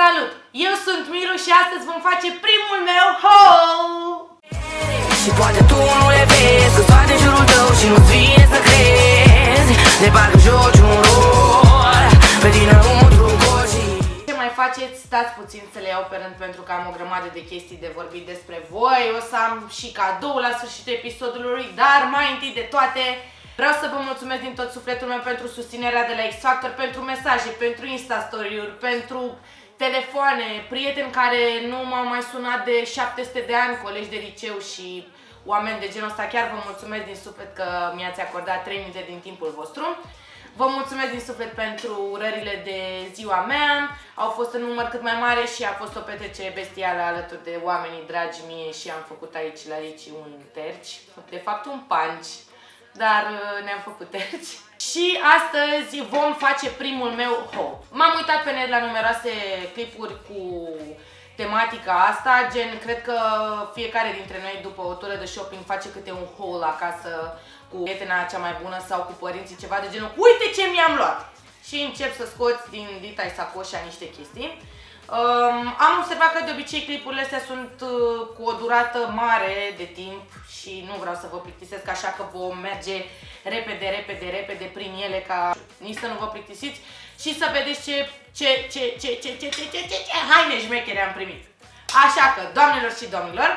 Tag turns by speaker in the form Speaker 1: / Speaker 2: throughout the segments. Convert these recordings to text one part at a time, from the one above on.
Speaker 1: Salut! Eu sunt Miru și astăzi vom face primul meu haul!
Speaker 2: Și poate tu nu le vezi Că toate în jurul tău și nu-ți vine să crezi De parcă joci un rol Pe dinăuntru cojii
Speaker 1: Ce mai faceți? Stați puțin să le iau pe rând pentru că am o grămadă de chestii de vorbit despre voi. O să am și cadou la sfârșitul episodului, dar mai întâi de toate Vreau să vă mulțumesc din tot sufletul meu pentru susținerea de la X Factor, pentru mesaje, pentru Insta Story-uri, pentru telefoane, prieteni care nu m-au mai sunat de 700 de ani, colegi de liceu și oameni de genul ăsta. Chiar vă mulțumesc din suflet că mi-ați acordat 3 minute din timpul vostru. Vă mulțumesc din suflet pentru urările de ziua mea. Au fost în număr cât mai mare și a fost o petrecere bestială alături de oamenii dragi mie și am făcut aici la Ricci un terci, de fapt un punch dar uh, ne-am făcut terci. Și astăzi vom face primul meu haul. M-am uitat pe net la numeroase clipuri cu tematica asta, gen, cred că fiecare dintre noi după o tură de shopping face câte un haul acasă cu prietena cea mai bună sau cu părinții, ceva de genul Uite ce mi-am luat! Și încep să scoți din dita sacoșa niște chestii. Um, am observat că de obicei clipurile astea sunt uh, cu o durată mare de timp și nu vreau să vă plictisesc așa că vom merge repede, repede, repede prin ele ca nici să nu vă plictisiți și să vedeți ce, ce, ce, ce, ce, ce, ce, ce, ce, ce haine șmechere am primit. Așa că, doamnelor și domnilor,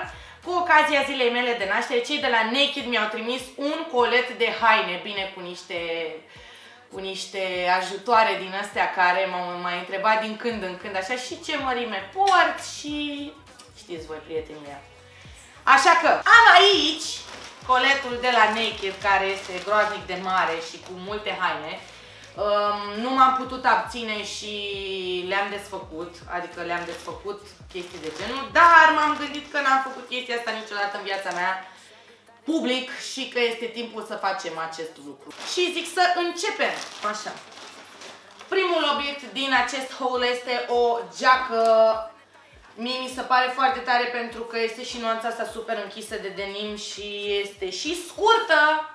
Speaker 1: cu ocazia zilei mele de naștere, cei de la Naked mi-au trimis un colet de haine, bine cu niște cu niște ajutoare din astea care m-au mai întrebat din când în când așa și ce mărime port și știți voi prietenii mei. Așa că am aici coletul de la Naked care este groaznic de mare și cu multe haine. Um, nu m-am putut abține și le-am desfăcut, adică le-am desfăcut chestii de genul, dar m-am gândit că n-am făcut chestia asta niciodată în viața mea public și că este timpul să facem acest lucru. Și zic să începem. Așa. Primul obiect din acest haul este o geacă Mie mi se pare foarte tare pentru că este și nuanța asta super închisă de denim și este și scurtă.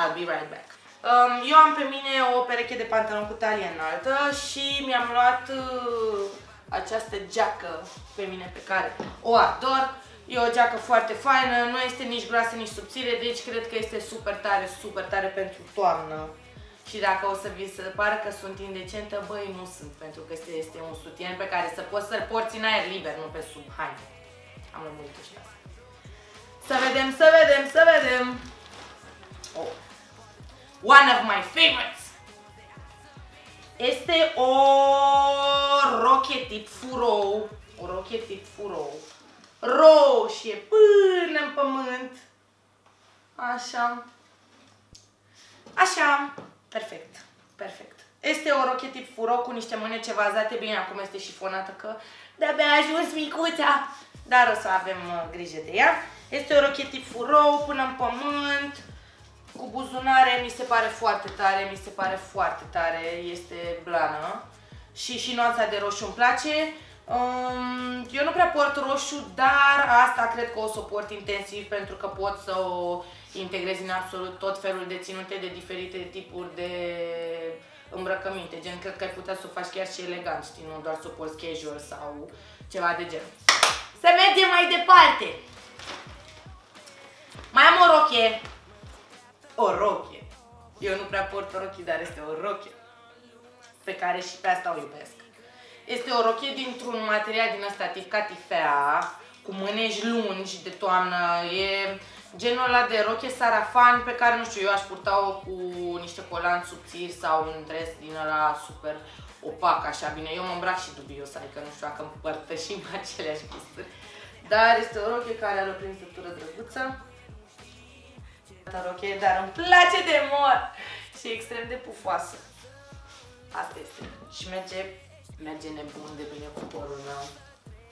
Speaker 1: I'll be right back. Um, eu am pe mine o pereche de pantaloni cu talie înaltă și mi-am luat uh, această geacă pe mine pe care o ador. E o geacă foarte faină, nu este nici groasă, nici subțire, deci cred că este super tare, super tare pentru toamnă. Și dacă o să vi se pară că sunt indecentă, băi, nu sunt, pentru că este, este un sutien pe care să poți să-l porți în aer liber, nu pe sub haine. Am lămurit și asta. Să vedem, să vedem, să vedem! Oh. One of my favorites! Este o roche tip furou, o roche tip furou, roșie până în pământ, așa, așa, Perfect, perfect. Este o roche tip furo cu niște mânece vazate, bine, acum este șifonată că de-abia a ajuns micuța, dar o să avem uh, grijă de ea. Este o roche tip furou până în pământ, cu buzunare, mi se pare foarte tare, mi se pare foarte tare, este blană. Și și nuanța de roșu îmi place. Um, eu nu prea port roșu, dar asta cred că o să o port intensiv pentru că pot să o integrezi în absolut tot felul de ținute de diferite tipuri de îmbrăcăminte. Gen, cred că ai putea să o faci chiar și elegant, știi, nu doar să o porți casual sau ceva de genul. Să mergem mai departe! Mai am o rochie. O rochie. Eu nu prea port o rochie, dar este o rochie. Pe care și pe asta o iubesc. Este o rochie dintr-un material din ăsta tip catifea, cu mânești lungi de toamnă. E genul ăla de roche sarafan pe care, nu știu, eu aș purta-o cu niște colanți subțiri sau un dres din ăla super opac, așa bine. Eu mă îmbrac și dubios, adică nu știu dacă împărtășim aceleași gusturi. Dar este o roche care are o prinsătură drăguță. roche, dar îmi place de mor și e extrem de pufoasă. Asta este. Și merge, merge nebun de bine cu porul meu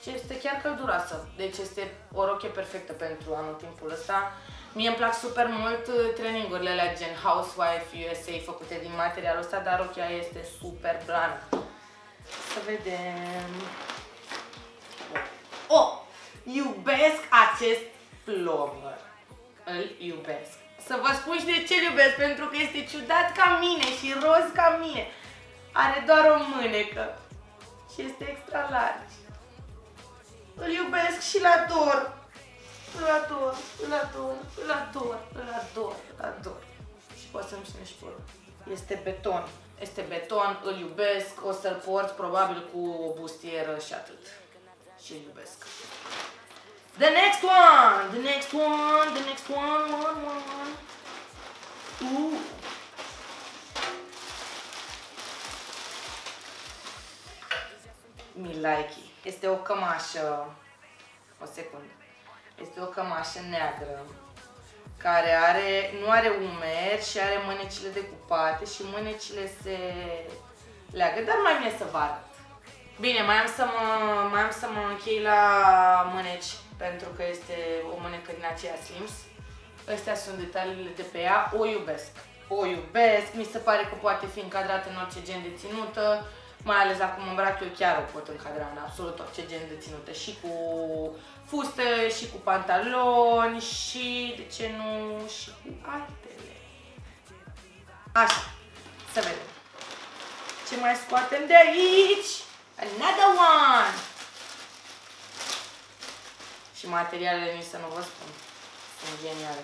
Speaker 1: și este chiar călduroasă. Deci este o roche perfectă pentru anotimpul ăsta. Mie îmi plac super mult uh, trainingurile alea gen Housewife USA făcute din materialul ăsta, dar rochia este super blană. Să vedem... Oh! oh! Iubesc acest plumber. Îl iubesc. Să vă spun și de ce iubesc, pentru că este ciudat ca mine și roz ca mine. Are doar o mânecă și este extra large. Îl iubesc și la ador. Îl ador, îl ador, îl ador, îl ador, îl ador. Și poate să-mi ține și părul. Este beton. Este beton, îl iubesc, o să-l port probabil cu o bustieră și atât. Și îl iubesc. The next one! The next one! The next one! One, one, one. Ooh. Milaiki. Este o cămașă, o secundă, este o cămașă neagră care are, nu are umeri și are mânecile decupate și mânecile se leagă, dar mai bine să vă arăt. Bine, mai am să mă, mai am să mă închei la mâneci pentru că este o mânecă din aceea Slims. Astea sunt detaliile de pe ea, o iubesc. O iubesc, mi se pare că poate fi încadrată în orice gen de ținută mai ales acum îmbrac eu chiar o pot încadra în absolut orice gen de ținută și cu fustă, și cu pantaloni și, de ce nu, și cu altele. Așa, să vedem. Ce mai scoatem de aici? Another one! Și materialele nici să nu vă spun. Sunt geniale.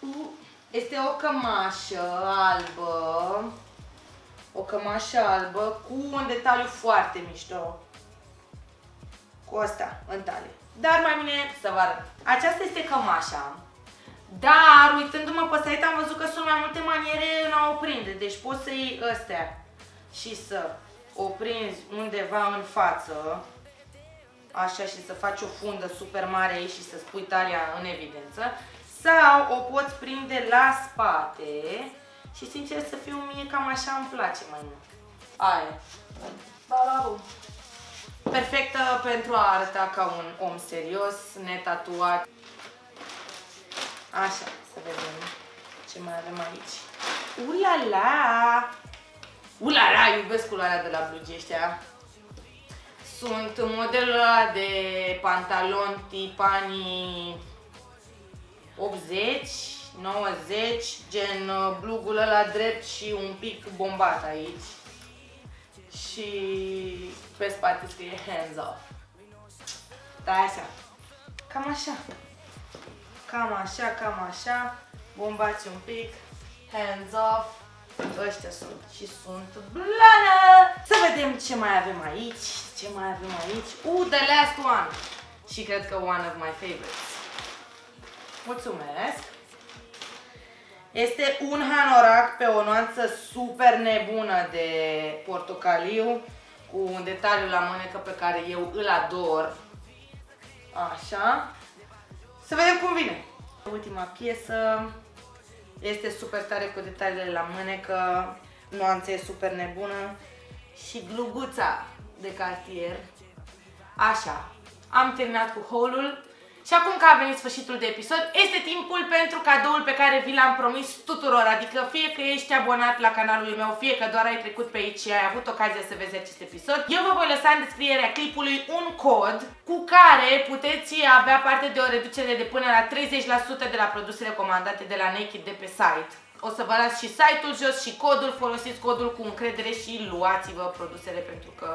Speaker 1: Uh. Este o cămașă albă, o cămașă albă cu un detaliu foarte mișto. Cu asta, în talie. Dar mai bine să vă arăt. Aceasta este cămașa. Dar, uitându-mă pe site, am văzut că sunt mai multe maniere în a o prinde. Deci poți să iei astea și să o prinzi undeva în față, așa, și să faci o fundă super mare aici și să spui talia în evidență sau o poți prinde la spate și sincer să fiu mie cam așa îmi place mai mult. Aia. Balabu. Perfectă pentru a arăta ca un om serios, netatuat. Așa, să vedem ce mai avem aici. Ulala! Ulala, iubesc culoarea de la blugi ăștia. Sunt modelul de pantalon tipanii 80, 90, gen uh, blugul ăla drept și un pic bombat aici. Și pe spate scrie hands off. Da, așa. Cam așa. Cam așa, cam așa. Bombați un pic. Hands off. Ăștia sunt și sunt blană! Să vedem ce mai avem aici. Ce mai avem aici. Uh, the last one! Și cred că one of my favorites. Mulțumesc! Este un hanorac pe o nuanță super nebună de portocaliu cu un detaliu la mânecă pe care eu îl ador. Așa. Să vedem cum vine. Ultima piesă este super tare cu detaliile la mânecă, nuanța e super nebună și gluguța de cartier. Așa. Am terminat cu holul. Și acum că a venit sfârșitul de episod, este timpul pentru cadoul pe care vi l-am promis tuturor, adică fie că ești abonat la canalul meu, fie că doar ai trecut pe aici și ai avut ocazia să vezi acest episod, eu vă voi lăsa în descrierea clipului un cod cu care puteți avea parte de o reducere de până la 30% de la produsele comandate de la Naked de pe site. O să vă las și site-ul jos și codul, folosiți codul cu încredere și luați-vă produsele pentru că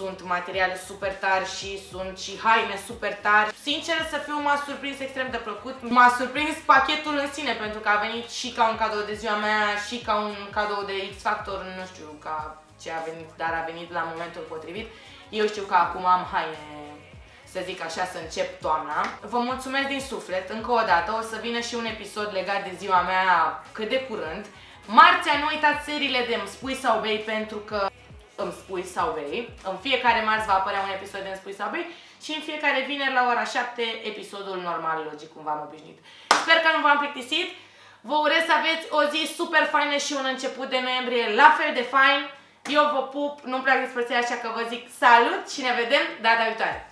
Speaker 1: sunt materiale super tari și sunt și haine super tari. Sincer să fiu, m-a surprins extrem de plăcut. M-a surprins pachetul în sine pentru că a venit și ca un cadou de ziua mea și ca un cadou de X-Factor, nu știu ca ce a venit, dar a venit la momentul potrivit. Eu știu că acum am haine să zic așa, să încep toamna. Vă mulțumesc din suflet, încă o dată, o să vină și un episod legat de ziua mea cât de curând. Marțea nu uitați seriile de Îmi spui sau bei pentru că îmi spui sau vei. În fiecare marți va apărea un episod de îmi spui sau vei și în fiecare vineri la ora 7 episodul normal, logic, cum v-am obișnuit. Sper că nu v-am plictisit. Vă urez să aveți o zi super faină și un început de noiembrie la fel de fain. Eu vă pup, nu-mi plac despărțirea așa că vă zic salut și ne vedem data viitoare.